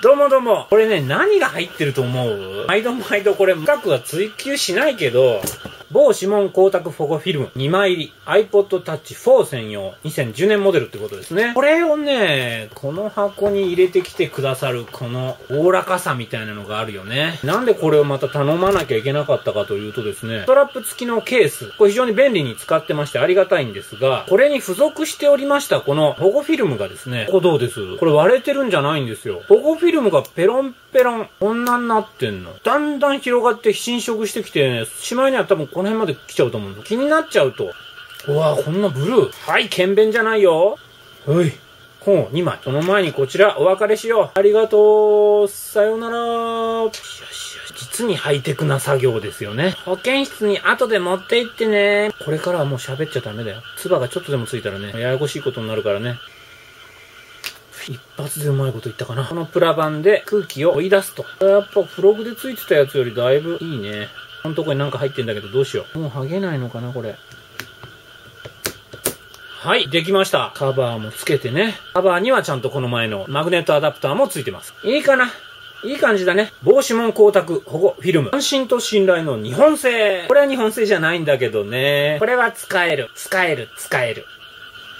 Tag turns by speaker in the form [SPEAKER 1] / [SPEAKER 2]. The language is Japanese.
[SPEAKER 1] どうもどうも。これね、何が入ってると思う？毎度毎度これ深くは追求しないけど、某指紋光沢保護フィルム2枚入り iPod Touch 4専用2010年モデルってことですね。これをね、この箱に入れてきてくださるこのおおらかさみたいなのがあるよね。なんでこれをまた頼まなきゃいけなかったかというとですね、ストラップ付きのケース、これ非常に便利に使ってましてありがたいんですが、これに付属しておりましたこの保護フィルムがですね、ここどうです？これ割れてるんじゃないんですよ。保護フィルムがペロンペロン、こんなになってんの。だんだん広がって侵食してきてね、しまいには多分この辺まで来ちゃうと思う気になっちゃうと。うわこんなブルー。はい、剣弁じゃないよ。はい。本2枚。その前にこちら、お別れしよう。ありがとう。さようなら。実にハイテクな作業ですよね。保健室に後で持って行ってね。これからはもう喋っちゃダメだよ。唾がちょっとでもついたらね、ややこしいことになるからね。一発でうまいこと言ったかな。このプラ板で空気を追い出すと。やっぱフログでついてたやつよりだいぶいいね。このとこになんか入ってんだけどどうしよう。もう剥げないのかな、これ。はい、できました。カバーもつけてね。カバーにはちゃんとこの前のマグネットアダプターもついてます。いいかないい感じだね。防止紋光沢保護フィルム。安心と信頼の日本製。これは日本製じゃないんだけどね。これは使える。使える。使える。